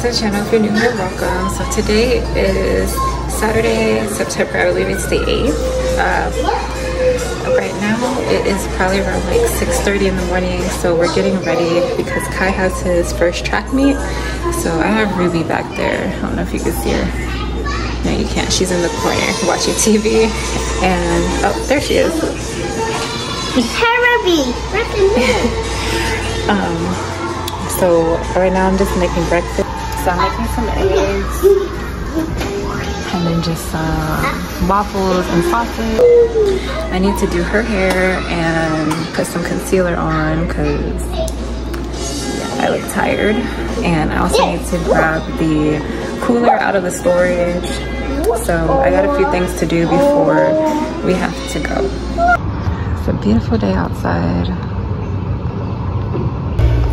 to the channel. If you're new here, welcome. So today is Saturday, September, I believe it's the 8th. Uh, right now it is probably around like 6.30 in the morning. So we're getting ready because Kai has his first track meet. So I have Ruby back there. I don't know if you can see her. No, you can't. She's in the corner watching TV. And, oh, there she is. Hi, Ruby. um, so right now I'm just making breakfast. So I'm making some eggs and then just some waffles and sausage. I need to do her hair and put some concealer on because yeah, I look tired. And I also need to grab the cooler out of the storage. So I got a few things to do before we have to go. It's a beautiful day outside.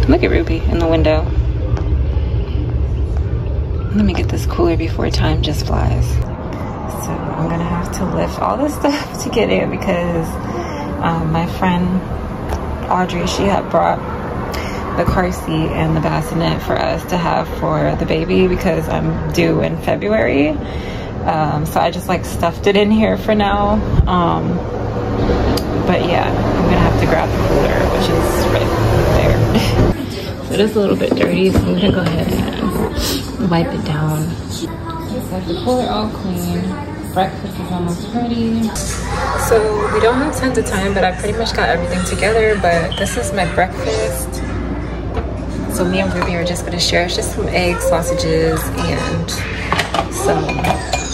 Look at Ruby in the window. Let me get this cooler before time just flies. So I'm gonna have to lift all this stuff to get in because um, my friend Audrey, she had brought the car seat and the bassinet for us to have for the baby because I'm due in February. Um, so I just like stuffed it in here for now. Um, but yeah, I'm gonna have to grab the cooler, which is right there. It is a little bit dirty, so I'm gonna go ahead and wipe it down. Got the cooler all clean. Breakfast is almost ready. So we don't have tons of time, but I pretty much got everything together. But this is my breakfast. So me and Ruby are just gonna share. It's just some eggs, sausages, and some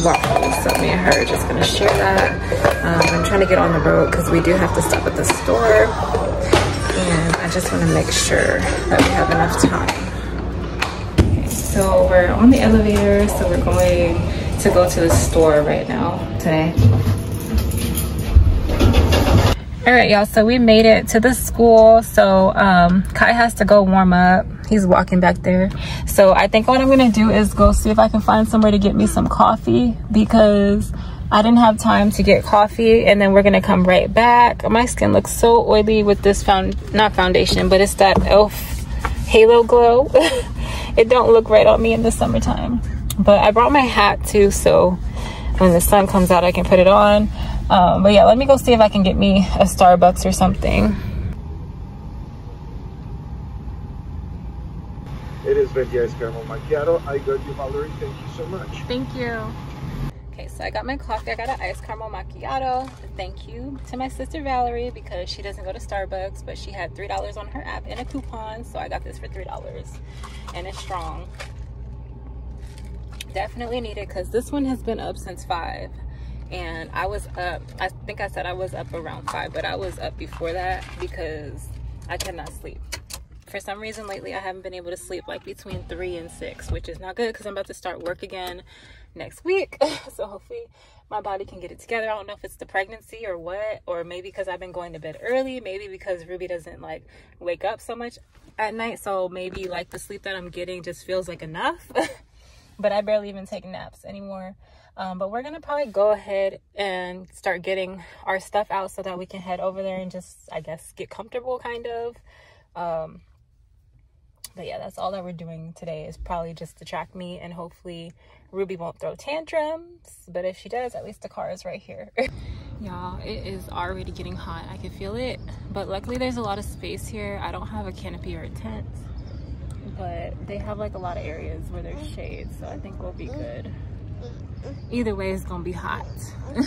waffles. So me and her are just gonna share that. Um, I'm trying to get on the road because we do have to stop at the store and I just want to make sure that we have enough time. So we're on the elevator, so we're going to go to the store right now today. All right, y'all, so we made it to the school. So um, Kai has to go warm up. He's walking back there. So I think what I'm gonna do is go see if I can find somewhere to get me some coffee because I didn't have time to get coffee and then we're gonna come right back. My skin looks so oily with this found not foundation, but it's that e.l.f. Halo Glow. it don't look right on me in the summertime. But I brought my hat too, so when the sun comes out, I can put it on. Um, but yeah, let me go see if I can get me a Starbucks or something. It is Venti Ice Caramel Macchiato. I got you, Valerie. Thank you so much. Thank you. Okay, so I got my coffee. I got an iced caramel macchiato. Thank you to my sister Valerie because she doesn't go to Starbucks, but she had $3 on her app and a coupon. So I got this for $3 and it's strong. Definitely need it because this one has been up since 5 and I was up, I think I said I was up around 5, but I was up before that because I cannot sleep for some reason lately I haven't been able to sleep like between three and six, which is not good because I'm about to start work again next week. so hopefully my body can get it together. I don't know if it's the pregnancy or what, or maybe because I've been going to bed early, maybe because Ruby doesn't like wake up so much at night. So maybe like the sleep that I'm getting just feels like enough. but I barely even take naps anymore. Um, but we're gonna probably go ahead and start getting our stuff out so that we can head over there and just I guess get comfortable kind of um, but yeah that's all that we're doing today is probably just to track me and hopefully ruby won't throw tantrums. But if she does at least the car is right here. Y'all it is already getting hot. I can feel it. But luckily there's a lot of space here. I don't have a canopy or a tent but they have like a lot of areas where there's shade so i think we'll be good. Either way it's gonna be hot